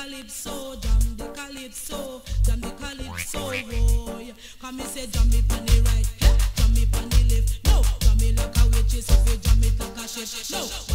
calypso, jam the calypso, jam the calypso, boy. Come me say jam me pon the right, jam me pon the left. No, jam me like a witch, so jam it like a chef. No.